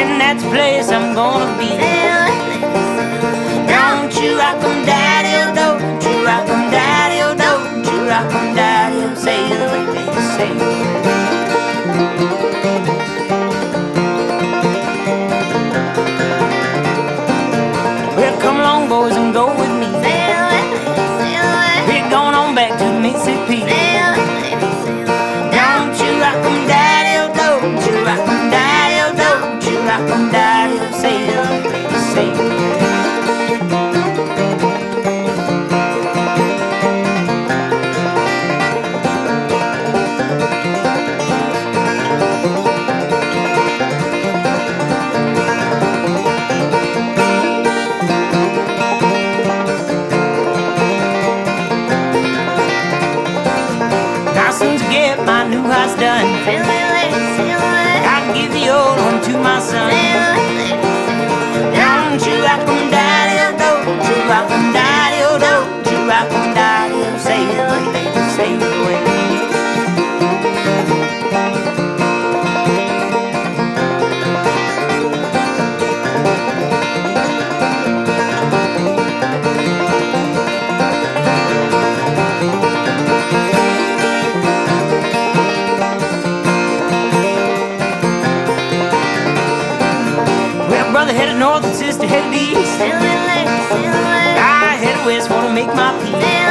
And that's the place I'm gonna be. Don't you rock 'em, daddy, don't you rock 'em, daddy, don't you rock 'em, daddy, oh, sail away, baby, sail my new house done, I'll give the old one to my son. Don't you rock 'em, daddy, don't you rock 'em, daddy, oh, don't you rock 'em, daddy, oh, sail away, baby, sail away. Brother headed north and sister headed east. I headed west, wanna make my peace.